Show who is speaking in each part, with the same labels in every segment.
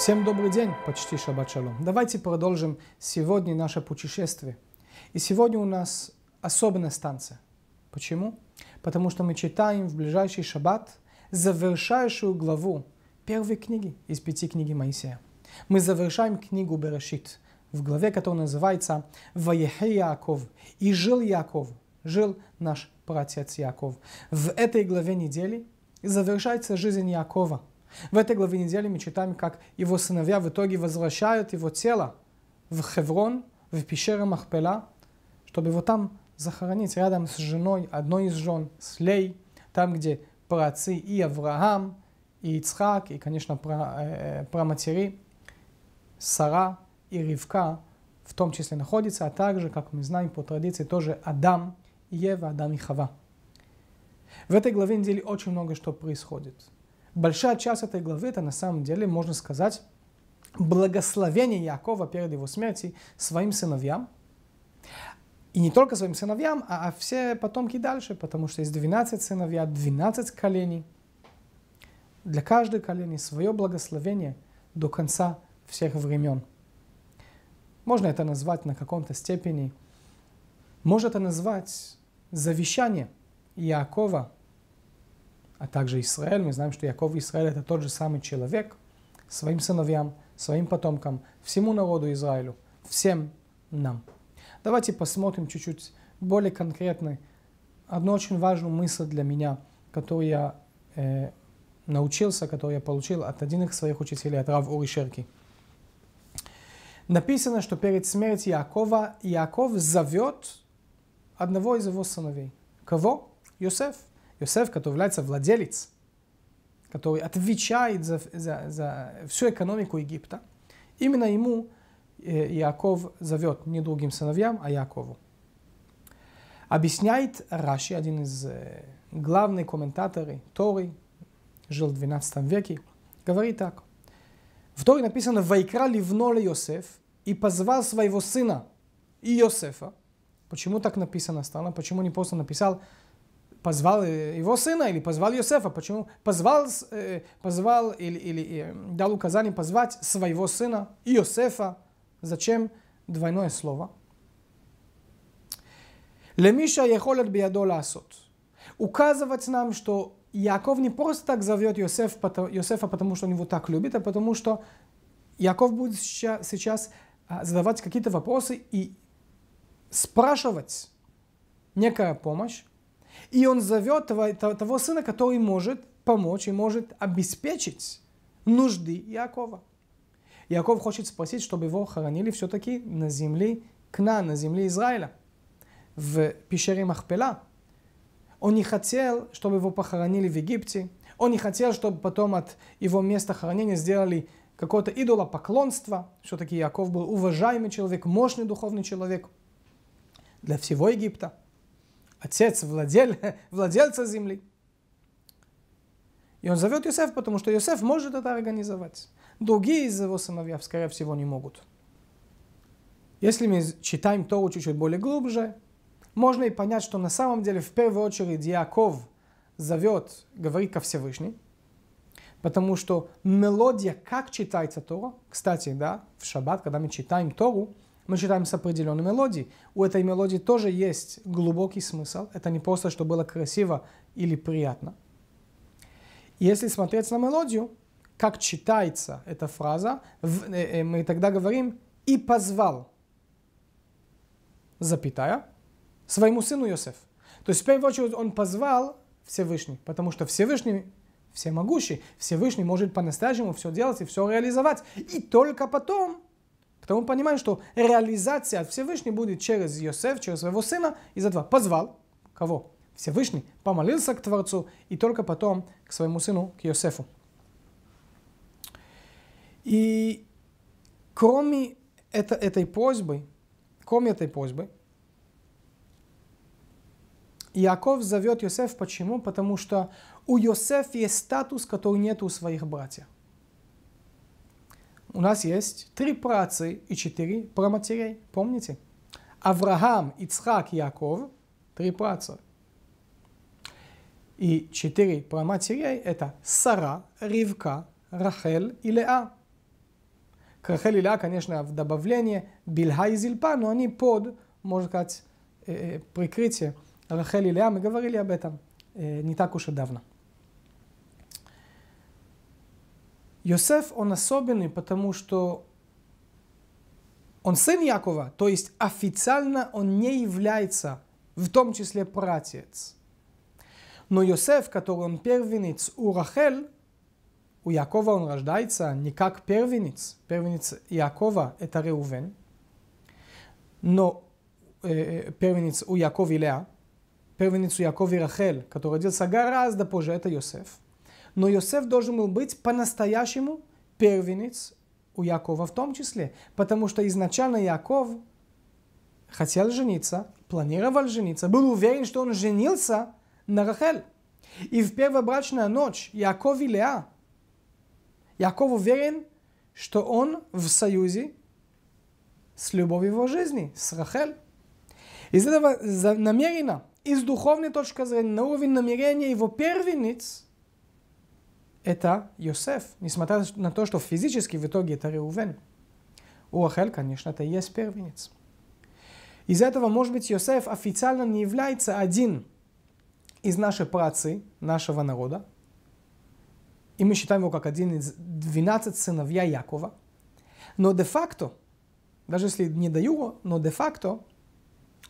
Speaker 1: Всем добрый день, почти шаббат шалом. Давайте продолжим сегодня наше путешествие. И сегодня у нас особенная станция. Почему? Потому что мы читаем в ближайший шаббат завершающую главу первой книги из пяти книги Моисея. Мы завершаем книгу Берешит в главе, которая называется «Ваехе Яков» и «Жил Яков», жил наш праотец Яков. В этой главе недели завершается жизнь Якова – в этой главе недели мы читаем, как его сыновья в итоге возвращают его тело в Хеврон, в пещеру Махпела, чтобы его там захоронить рядом с женой, одной из жен, с Лей, там, где праотцы и Авраам, и Ицхак, и, конечно, про, э, про матери Сара и Ривка в том числе находится, а также, как мы знаем по традиции, тоже Адам и Ева, Адам и Хава. В этой главе недели очень много что происходит. Большая часть этой главы, это на самом деле, можно сказать, благословение Якова перед его смертью своим сыновьям. И не только своим сыновьям, а, а все потомки дальше, потому что есть 12 сыновья, 12 коленей. Для каждой колени свое благословение до конца всех времен. Можно это назвать на каком-то степени. Можно это назвать завещание Якова а также Израиль. Мы знаем, что Яков и Израиль это тот же самый человек, своим сыновьям, своим потомкам, всему народу Израилю, всем нам. Давайте посмотрим чуть-чуть более конкретно одну очень важную мысль для меня, которую я э, научился, которую я получил от один из своих учителей, от Рав Ури Шерки. Написано, что перед смертью Якова Яков зовет одного из его сыновей. Кого? Йосеф. Йосеф, который является владелец, который отвечает за, за, за всю экономику Египта, именно ему Яков зовет не другим сыновьям, а Якову. Объясняет Раши, один из главных комментаторов Торы, жил в 12 веке, говорит так. В Торе написано «Вайкра ливно ли Йосеф» и позвал своего сына и Йосефа. Почему так написано странно? Почему не просто написал позвал его сына или позвал Йосефа. Почему? Позвал, э, позвал или, или э, дал указание позвать своего сына Йосефа. Зачем двойное слово? Лемиша ехолет биядо ласот. Указывать нам, что Яков не просто так зовет Йосефа, потому что он его так любит, а потому что Яков будет сейчас, сейчас задавать какие-то вопросы и спрашивать некая помощь, и он зовет того, сына, который может помочь и может обеспечить нужды Якова. Яков хочет спросить, чтобы его хоронили все-таки на земле Кна, на земле Израиля, в пещере Махпела. Он не хотел, чтобы его похоронили в Египте. Он не хотел, чтобы потом от его места хоронения сделали какое-то идолопоклонство. Все-таки Яков был уважаемый человек, мощный духовный человек для всего Египта отец владель, владельца земли. И он зовет Иосиф, потому что Иосиф может это организовать. Другие из его сыновьев, скорее всего, не могут. Если мы читаем Тору чуть-чуть более глубже, можно и понять, что на самом деле в первую очередь Яков зовет, говорит ко Всевышнему, потому что мелодия, как читается Тора, кстати, да, в шаббат, когда мы читаем Тору, мы читаем с определенной мелодией. У этой мелодии тоже есть глубокий смысл. Это не просто, что было красиво или приятно. Если смотреть на мелодию, как читается эта фраза, э, э, мы тогда говорим «и позвал», запятая, своему сыну Йосеф. То есть в первую очередь он позвал Всевышний, потому что Всевышний всемогущий, Всевышний может по-настоящему все делать и все реализовать. И только потом Потому мы понимаем, что реализация от Всевышнего будет через Йосеф, через своего сына. Из этого позвал кого? Всевышний помолился к Творцу и только потом к своему сыну, к Йосефу. И кроме это, этой просьбы, кроме этой просьбы, Яков зовет Йосеф почему? Потому что у Йосефа есть статус, который нет у своих братьев у нас есть три працы и четыре праматерей. Помните? Авраам, Ицхак, Яков. Три працы. И четыре праматерей – это Сара, Ривка, Рахель и Леа. Рахель и Ля, конечно, в добавлении Бильха и Зильпа, но они под, можно сказать, э, э, прикрытие Рахель и Ля. Мы говорили об этом э, не так уж и давно. Йосеф, он особенный, потому что он сын Якова, то есть официально он не является, в том числе пратец. Но Йосеф, который он первенец у Рахель, у Якова он рождается не как первенец. Первенец Якова – это Реувен. Но э, первенец у Якова и Леа, первенец у Якова и Рахель, который родился гораздо позже, это Йосеф. Но Йосеф должен был быть по-настоящему первенец у Якова в том числе, потому что изначально Яков хотел жениться, планировал жениться, был уверен, что он женился на Рахель. И в первую брачную ночь Яков и Леа, Яков уверен, что он в союзе с любовью его жизни, с Рахель. Из этого намеренно, из духовной точки зрения, на уровень намерения его первенец – это Йосеф, несмотря на то, что физически в итоге это Реувен. У Рахель, конечно, это и есть первенец. Из этого, может быть, Йосеф официально не является один из нашей працы, нашего народа. И мы считаем его как один из 12 сыновья Якова. Но де-факто, даже если не даю, но де-факто,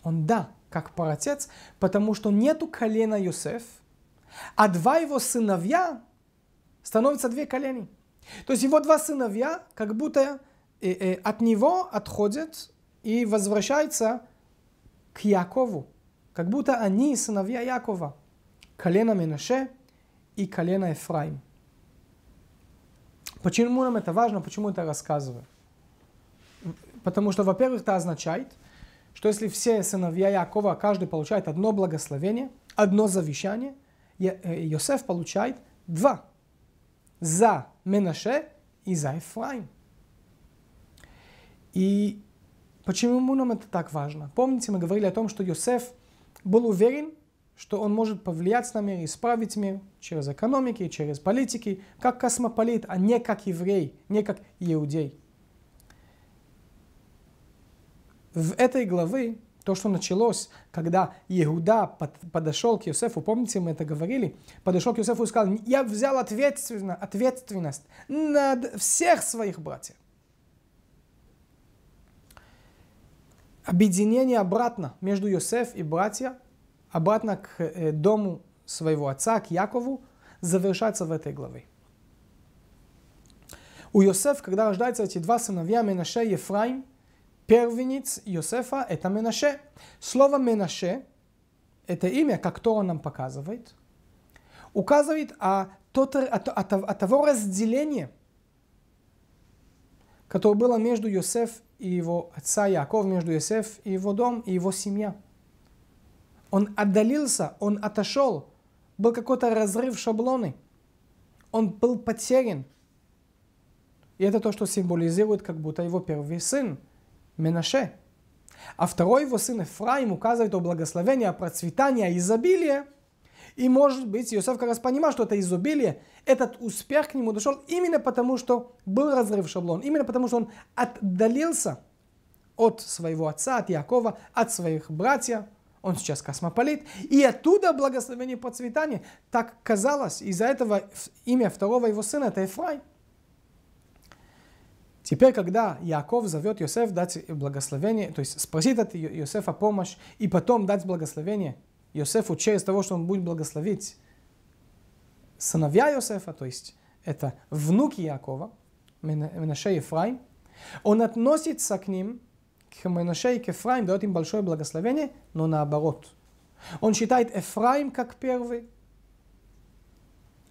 Speaker 1: он да, как праотец, потому что нету колена Йосеф, а два его сыновья становится две колени. То есть его два сыновья как будто э, э, от него отходят и возвращаются к Якову. Как будто они сыновья Якова. Колено Менаше и колено Ефраим. Почему нам это важно, почему это рассказываю? Потому что, во-первых, это означает, что если все сыновья Якова, каждый получает одно благословение, одно завещание, Йосеф получает два за Менаше и за Ефраим. И почему нам это так важно? Помните, мы говорили о том, что Йосеф был уверен, что он может повлиять на мир, исправить мир через экономики, через политики, как космополит, а не как еврей, не как иудей. В этой главе то, что началось, когда Иуда под, подошел к Иосифу, помните, мы это говорили, подошел к Иосифу и сказал, я взял ответственно, ответственность над всех своих братьев. Объединение обратно между Иосиф и братья, обратно к э, дому своего отца, к Якову, завершается в этой главе. У Иосиф, когда рождаются эти два сыновья, Менаше и Ефраим, первенец Йосефа – это Менаше. Слово Менаше – это имя, как Тора нам показывает, указывает о, тот, о, о, о того разделения, которое было между Йосеф и его отца Яков, между Йосеф и его дом, и его семья. Он отдалился, он отошел, был какой-то разрыв шаблоны, он был потерян. И это то, что символизирует как будто его первый сын – Менаше. А второй его сын Ефраим указывает о благословении, о процветании, о изобилии. И может быть, Иосиф как раз понимал, что это изобилие, этот успех к нему дошел именно потому, что был разрыв шаблон, именно потому, что он отдалился от своего отца, от Якова, от своих братьев. Он сейчас космополит. И оттуда благословение и процветание. Так казалось. Из-за этого имя второго его сына это Ефраим. Теперь, когда Яков зовет Йосеф дать благословение, то есть спросит от Йосефа помощь и потом дать благословение Йосефу через того, что он будет благословить сыновья Йосефа, то есть это внуки Якова, Менаше и Ефраим, он относится к ним, к Менаше и к Ефраим, дает им большое благословение, но наоборот. Он считает Ефраим как первый,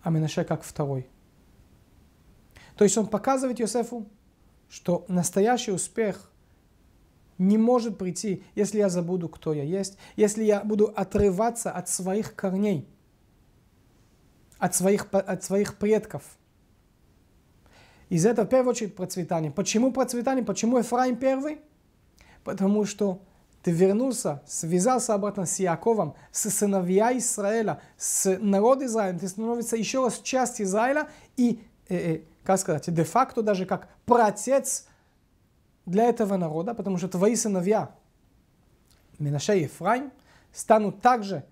Speaker 1: а Менаше как второй. То есть он показывает Йосефу, что настоящий успех не может прийти, если я забуду, кто я есть, если я буду отрываться от своих корней, от своих, от своих предков. Из этого в первую очередь процветание. Почему процветание? Почему Ефраим первый? Потому что ты вернулся, связался обратно с Яковом, с сыновья Израиля, с народом Израиля, ты становишься еще раз частью Израиля, и э, э, как сказать, де-факто даже как праотец для этого народа, потому что твои сыновья, Менаше и Ефраим, станут также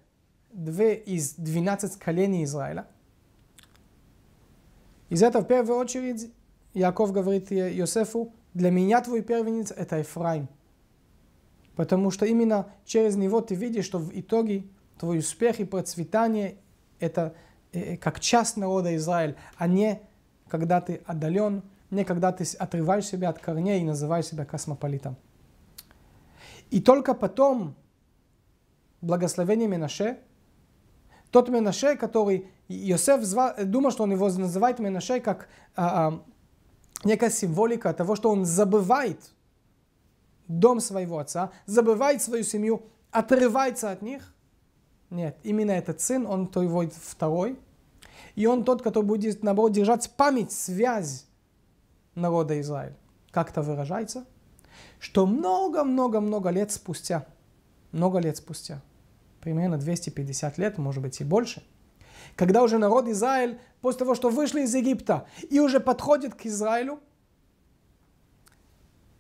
Speaker 1: две из 12 коленей Израиля. Из этого в первую очередь Яков говорит Иосифу, для меня твой первенец это Ефраим. Потому что именно через него ты видишь, что в итоге твой успех и процветание это э, э, как часть народа Израиль, а не когда ты отдален, не когда ты отрываешь себя от корней и называешь себя космополитом. И только потом благословение Менаше, тот Менаше, который звал, думал, что он его называет Менаше как а, а, некая символика того, что он забывает дом своего отца, забывает свою семью, отрывается от них. Нет, именно этот сын, он его второй. И он тот, который будет, наоборот, держать память, связь народа Израиля. Как это выражается? Что много-много-много лет спустя, много лет спустя, примерно 250 лет, может быть и больше, когда уже народ Израиль, после того, что вышли из Египта и уже подходит к Израилю,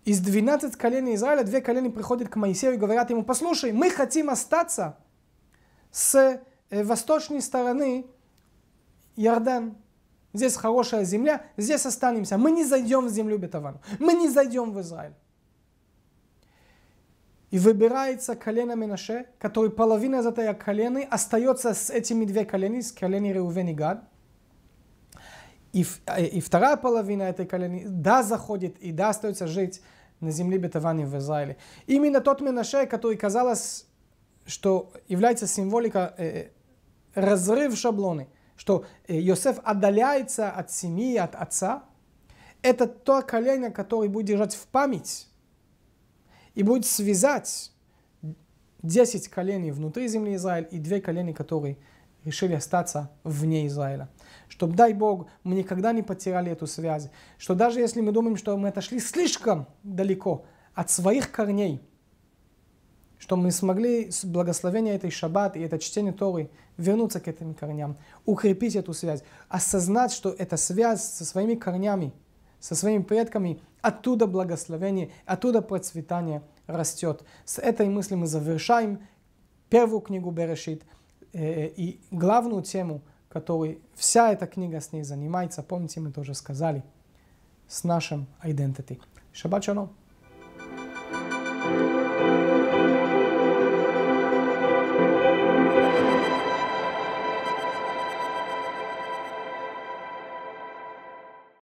Speaker 1: из 12 коленей Израиля, две колени приходят к Моисею и говорят ему, послушай, мы хотим остаться с э, восточной стороны Иордан. Здесь хорошая земля, здесь останемся. Мы не зайдем в землю Бетавану. Мы не зайдем в Израиль. И выбирается колено Менаше, который половина из этой колены остается с этими две колени, с колени Реувен и Гад. И, э, и вторая половина этой колени, да, заходит и да, остается жить на земле Бетавани в Израиле. Именно тот Менаше, который казалось, что является символика э, э разрыв шаблоны, что э, Йосеф отдаляется от семьи, от отца, это то колено, которое будет держать в память и будет связать 10 коленей внутри земли Израиля и две колени, которые решили остаться вне Израиля. Чтобы, дай Бог, мы никогда не потеряли эту связь. Что даже если мы думаем, что мы отошли слишком далеко от своих корней, что мы смогли с благословения этой шаббат и это чтение Торы вернуться к этим корням, укрепить эту связь, осознать, что эта связь со своими корнями, со своими предками, оттуда благословение, оттуда процветание растет. С этой мыслью мы завершаем первую книгу Берешит – Э, и главную тему, которой вся эта книга с ней занимается, помните, мы тоже сказали, с нашим identity. Шаббат шалом.